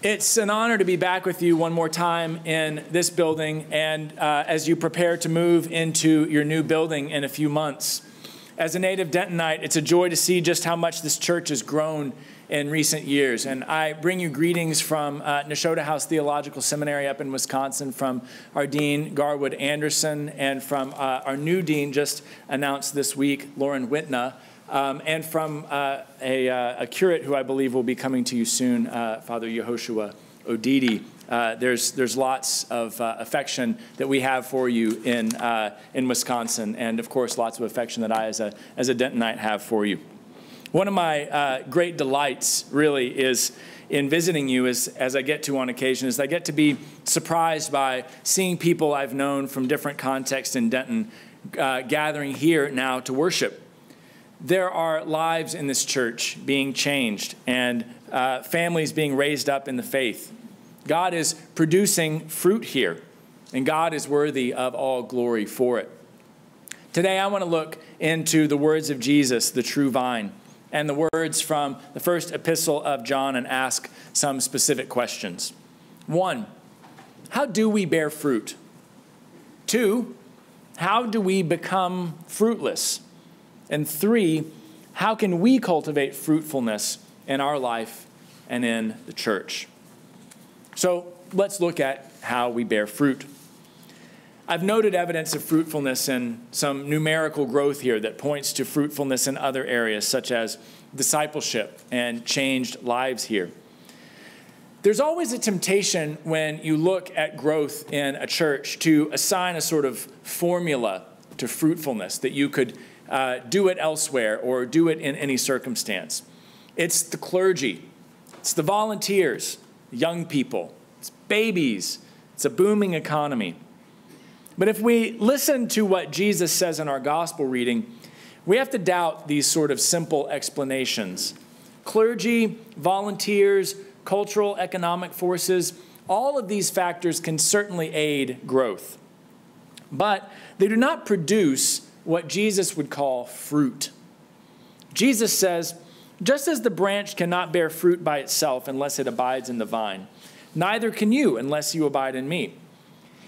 It's an honor to be back with you one more time in this building and uh, as you prepare to move into your new building in a few months. As a native Dentonite, it's a joy to see just how much this church has grown in recent years. And I bring you greetings from uh, Nashotah House Theological Seminary up in Wisconsin, from our Dean, Garwood Anderson, and from uh, our new Dean, just announced this week, Lauren Whitnah um, and from uh, a, uh, a, curate who I believe will be coming to you soon, uh, Father Yehoshua Odidi. Uh, there's, there's lots of uh, affection that we have for you in, uh, in Wisconsin, and of course, lots of affection that I, as a, as a Dentonite, have for you. One of my great delights, really, is in visiting you as, as I get to on occasion is I get to be surprised by seeing people I've known from different contexts in Denton gathering here now to worship there are lives in this church being changed and uh, families being raised up in the faith. God is producing fruit here, and God is worthy of all glory for it. Today, I want to look into the words of Jesus, the true vine, and the words from the first epistle of John and ask some specific questions. One, how do we bear fruit? Two, how do we become fruitless? And three, how can we cultivate fruitfulness in our life and in the church? So let's look at how we bear fruit. I've noted evidence of fruitfulness and some numerical growth here that points to fruitfulness in other areas, such as discipleship and changed lives here. There's always a temptation when you look at growth in a church to assign a sort of formula to fruitfulness that you could uh, do it elsewhere or do it in any circumstance. It's the clergy, it's the volunteers, young people, it's babies, it's a booming economy. But if we listen to what Jesus says in our gospel reading, we have to doubt these sort of simple explanations. Clergy, volunteers, cultural, economic forces, all of these factors can certainly aid growth. But they do not produce what Jesus would call fruit. Jesus says, just as the branch cannot bear fruit by itself unless it abides in the vine, neither can you unless you abide in me.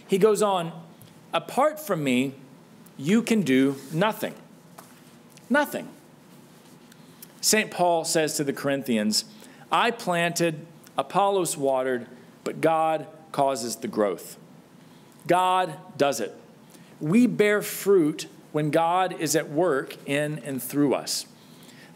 He goes on, apart from me, you can do nothing. Nothing. St. Paul says to the Corinthians, I planted, Apollos watered, but God causes the growth. God does it. We bear fruit when God is at work in and through us.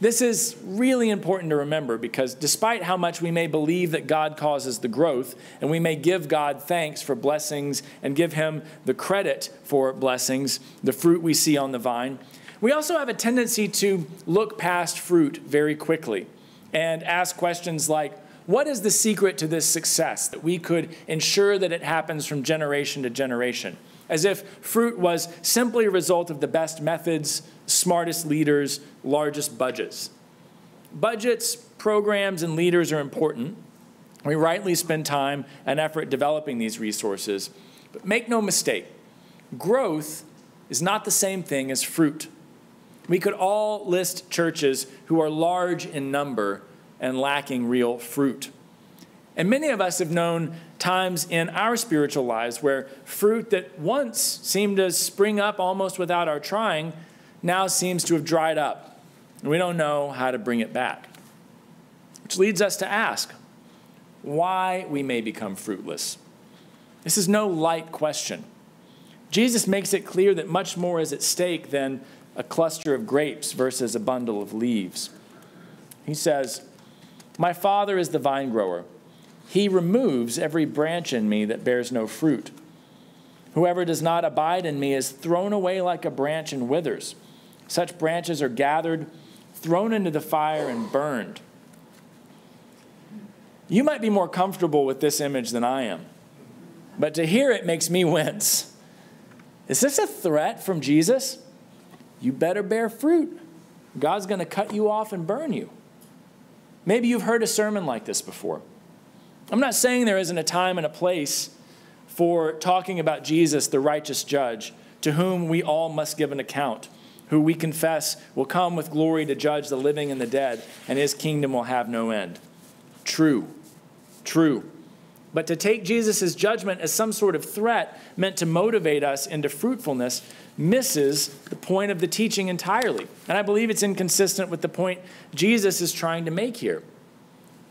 This is really important to remember because despite how much we may believe that God causes the growth, and we may give God thanks for blessings and give Him the credit for blessings, the fruit we see on the vine, we also have a tendency to look past fruit very quickly and ask questions like, what is the secret to this success that we could ensure that it happens from generation to generation? As if fruit was simply a result of the best methods, smartest leaders, largest budgets. Budgets, programs, and leaders are important. We rightly spend time and effort developing these resources. But make no mistake, growth is not the same thing as fruit. We could all list churches who are large in number and lacking real fruit. And many of us have known times in our spiritual lives where fruit that once seemed to spring up almost without our trying now seems to have dried up. And we don't know how to bring it back. Which leads us to ask why we may become fruitless. This is no light question. Jesus makes it clear that much more is at stake than a cluster of grapes versus a bundle of leaves. He says, My Father is the vine grower. He removes every branch in me that bears no fruit. Whoever does not abide in me is thrown away like a branch and withers. Such branches are gathered, thrown into the fire, and burned. You might be more comfortable with this image than I am, but to hear it makes me wince. Is this a threat from Jesus? You better bear fruit. God's going to cut you off and burn you. Maybe you've heard a sermon like this before. I'm not saying there isn't a time and a place for talking about Jesus, the righteous judge, to whom we all must give an account, who we confess will come with glory to judge the living and the dead, and his kingdom will have no end. True. true. But to take Jesus' judgment as some sort of threat meant to motivate us into fruitfulness misses the point of the teaching entirely. And I believe it's inconsistent with the point Jesus is trying to make here.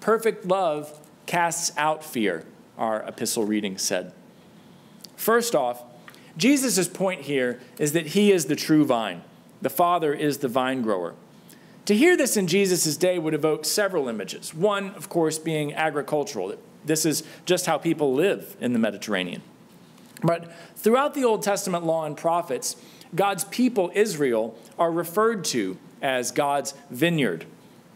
Perfect love casts out fear, our epistle reading said. First off, Jesus' point here is that he is the true vine, the Father is the vine grower. To hear this in Jesus' day would evoke several images. One, of course, being agricultural. This is just how people live in the Mediterranean. But throughout the Old Testament law and prophets, God's people, Israel, are referred to as God's vineyard,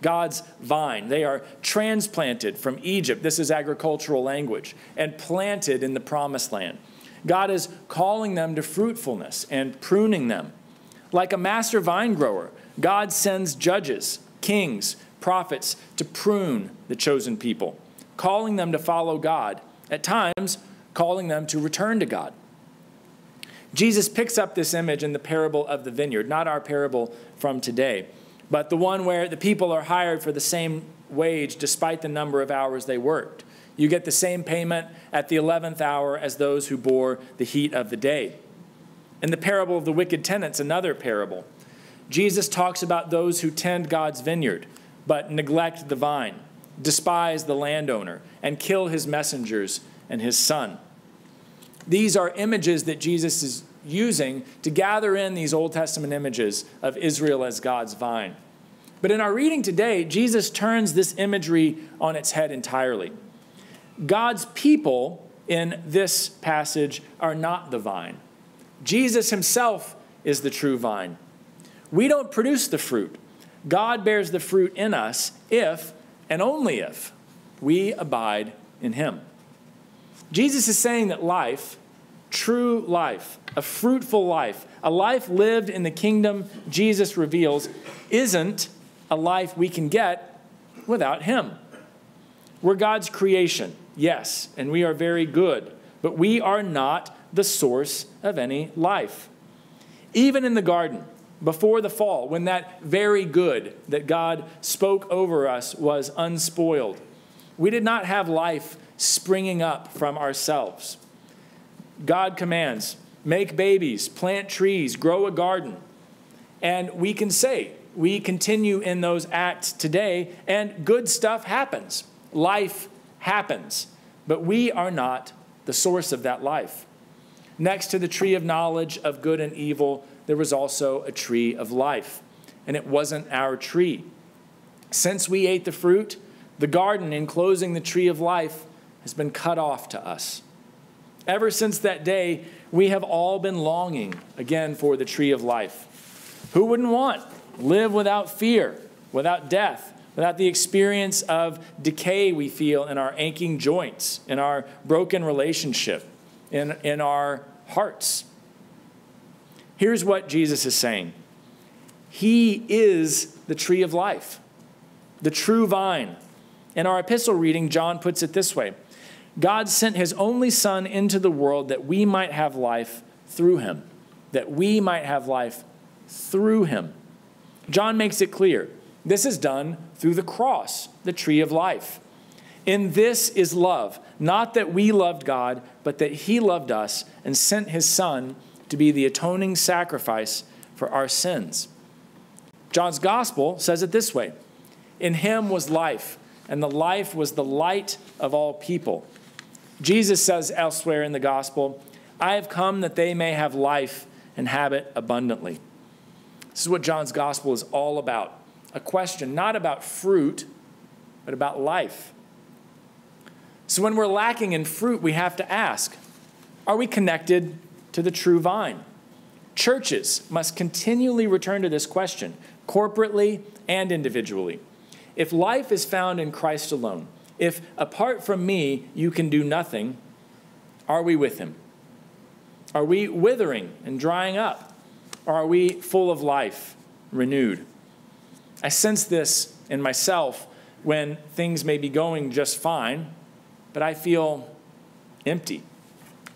God's vine. They are transplanted from Egypt, this is agricultural language, and planted in the promised land. God is calling them to fruitfulness and pruning them. Like a master vine grower, God sends judges, kings, prophets to prune the chosen people, calling them to follow God, at times, calling them to return to God. Jesus picks up this image in the parable of the vineyard, not our parable from today, but the one where the people are hired for the same wage despite the number of hours they worked. You get the same payment at the 11th hour as those who bore the heat of the day. In the parable of the wicked tenants, another parable, Jesus talks about those who tend God's vineyard but neglect the vine, despise the landowner, and kill his messengers and his son. These are images that Jesus is using to gather in these Old Testament images of Israel as God's vine. But in our reading today, Jesus turns this imagery on its head entirely. God's people in this passage are not the vine. Jesus himself is the true vine. We don't produce the fruit. God bears the fruit in us if, and only if, we abide in him. Jesus is saying that life, true life, a fruitful life, a life lived in the kingdom Jesus reveals, isn't a life we can get without Him. We're God's creation, yes, and we are very good, but we are not the source of any life. Even in the garden, before the fall, when that very good that God spoke over us was unspoiled, we did not have life springing up from ourselves. God commands make babies, plant trees, grow a garden. And we can say, we continue in those acts today, and good stuff happens. Life happens. But we are not the source of that life. Next to the tree of knowledge of good and evil, there was also a tree of life, and it wasn't our tree. Since we ate the fruit, the garden enclosing the tree of life has been cut off to us. Ever since that day, we have all been longing again for the tree of life. Who wouldn't want? Live without fear, without death, without the experience of decay we feel in our aching joints, in our broken relationship, in, in our hearts. Here's what Jesus is saying He is the tree of life, the true vine. In our epistle reading, John puts it this way God sent his only Son into the world that we might have life through him. That we might have life through him. John makes it clear this is done through the cross, the tree of life. In this is love, not that we loved God, but that he loved us and sent his Son to be the atoning sacrifice for our sins. John's gospel says it this way In him was life, and the life was the light of all people. Jesus says elsewhere in the gospel, I have come that they may have life and have it abundantly. This is what John's gospel is all about a question not about fruit, but about life. So when we're lacking in fruit, we have to ask are we connected to the true vine? Churches must continually return to this question, corporately and individually. If life is found in Christ alone, if apart from me you can do nothing, are we with him? Are we withering and drying up? Or are we full of life, renewed? I sense this in myself when things may be going just fine, but I feel empty,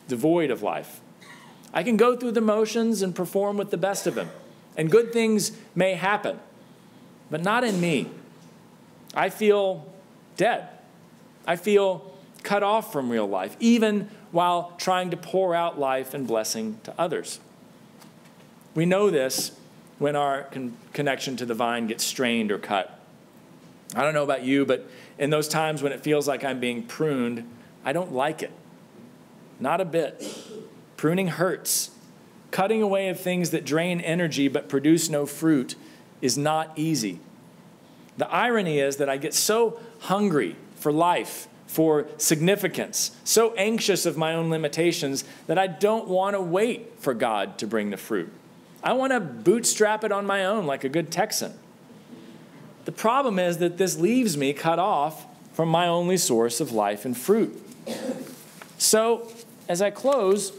devoid of life. I can go through the motions and perform with the best of them, and good things may happen, but not in me. I feel dead. I feel cut off from real life, even while trying to pour out life and blessing to others. We know this when our con- connection to the vine gets strained or cut. I don't know about you, but in those times when it feels like I'm being pruned, I don't like it. Not a bit. Pruning hurts. Cutting away of things that drain energy but produce no fruit is not easy. The irony is that I get so hungry for life, for significance, so anxious of my own limitations that I don't want to wait for God to bring the fruit. I want to bootstrap it on my own like a good Texan. The problem is that this leaves me cut off from my only source of life and fruit. So, as I close,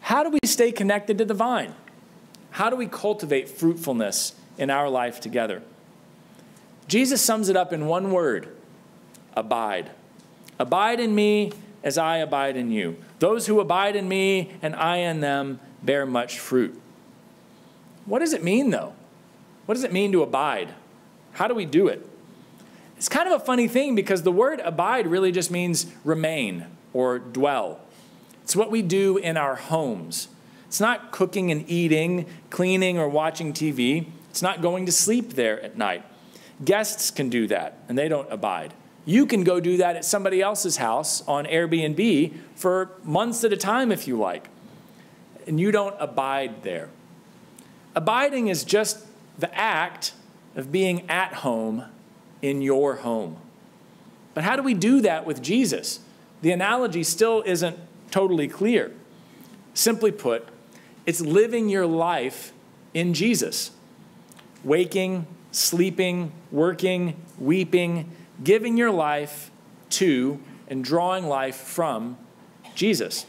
how do we stay connected to the vine? How do we cultivate fruitfulness in our life together? Jesus sums it up in one word abide. Abide in me as I abide in you. Those who abide in me and I in them bear much fruit. What does it mean, though? What does it mean to abide? How do we do it? It's kind of a funny thing because the word abide really just means remain or dwell. It's what we do in our homes. It's not cooking and eating, cleaning, or watching TV. It's not going to sleep there at night. Guests can do that, and they don't abide. You can go do that at somebody else's house on Airbnb for months at a time if you like, and you don't abide there. Abiding is just the act of being at home in your home. But how do we do that with Jesus? The analogy still isn't totally clear. Simply put, it's living your life in Jesus. Waking, sleeping, working, weeping, giving your life to and drawing life from Jesus.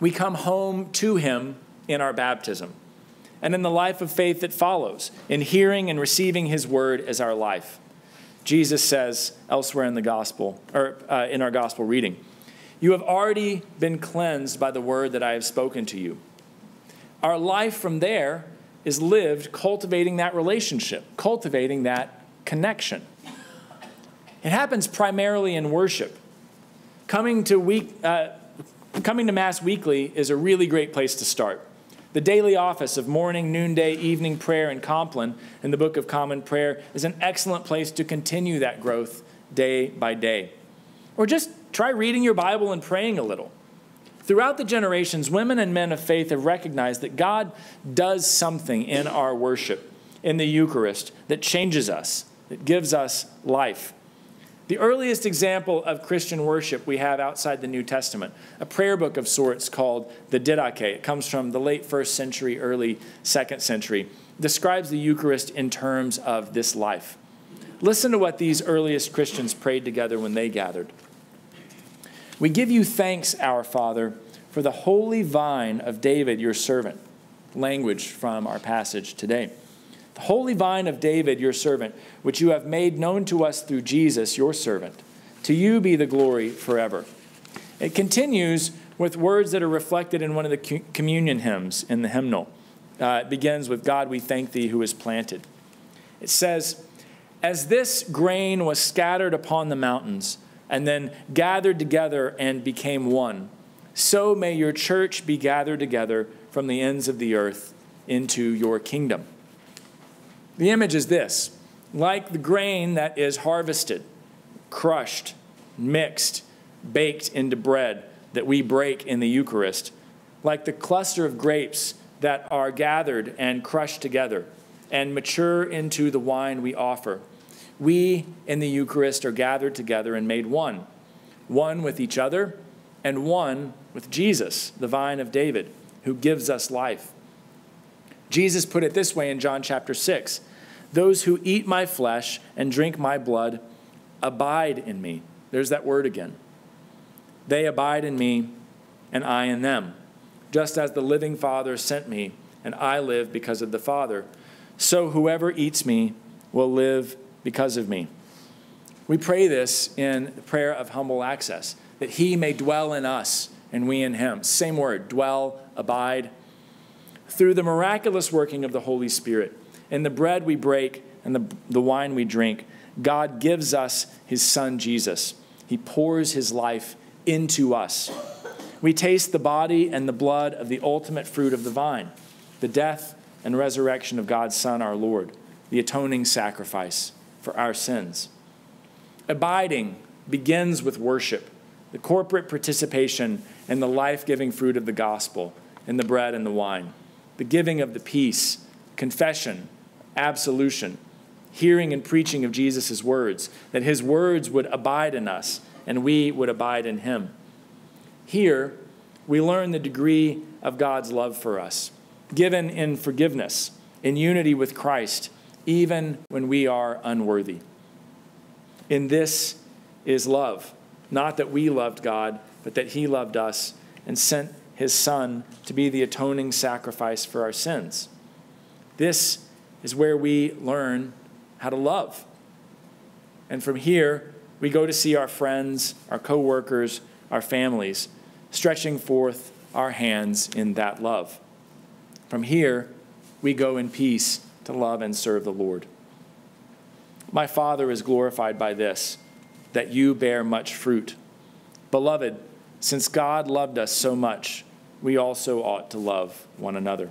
We come home to him in our baptism and in the life of faith that follows, in hearing and receiving his word as our life. Jesus says elsewhere in the gospel, or uh, in our gospel reading, You have already been cleansed by the word that I have spoken to you. Our life from there is lived cultivating that relationship, cultivating that connection. It happens primarily in worship. Coming to, week, uh, coming to Mass weekly is a really great place to start. The daily office of morning, noonday, evening prayer and Compline in the Book of Common Prayer is an excellent place to continue that growth day by day. Or just try reading your Bible and praying a little. Throughout the generations, women and men of faith have recognized that God does something in our worship, in the Eucharist, that changes us, that gives us life. The earliest example of Christian worship we have outside the New Testament, a prayer book of sorts called the Didache. It comes from the late first century, early second century, describes the Eucharist in terms of this life. Listen to what these earliest Christians prayed together when they gathered. We give you thanks, our Father, for the holy vine of David, your servant. Language from our passage today holy vine of David, your servant, which you have made known to us through Jesus, your servant. To you be the glory forever. It continues with words that are reflected in one of the communion hymns in the hymnal. Uh, it begins with God, we thank thee who is planted. It says, As this grain was scattered upon the mountains and then gathered together and became one, so may your church be gathered together from the ends of the earth into your kingdom. The image is this like the grain that is harvested, crushed, mixed, baked into bread that we break in the Eucharist, like the cluster of grapes that are gathered and crushed together and mature into the wine we offer. We in the Eucharist are gathered together and made one, one with each other and one with Jesus, the vine of David, who gives us life. Jesus put it this way in John chapter 6 those who eat my flesh and drink my blood abide in me. There's that word again. They abide in me, and I in them. Just as the living Father sent me, and I live because of the Father, so whoever eats me will live because of me. We pray this in the prayer of humble access, that he may dwell in us and we in him. Same word, dwell, abide. Through the miraculous working of the Holy Spirit, in the bread we break and the, the wine we drink, God gives us his son Jesus, He pours his life into us. We taste the body and the blood of the ultimate fruit of the vine, the death and resurrection of God's Son, our Lord, the atoning sacrifice for our sins. Abiding begins with worship, the corporate participation in the life giving fruit of the gospel, in the bread and the wine, the giving of the peace, confession, absolution, hearing and preaching of Jesus' words, that his words would abide in us and we would abide in him. Here, we learn the degree of God's love for us, given in forgiveness, in unity with Christ, even when we are unworthy. In this is love, not that we loved God, but that he loved us and sent his Son to be the atoning sacrifice for our sins. This is where we learn how to love. And from here, we go to see our friends, our coworkers, our families, stretching forth our hands in that love. From here, we go in peace to love and serve the Lord. My Father is glorified by this, that you bear much fruit. Beloved, since God loved us so much, we also ought to love one another.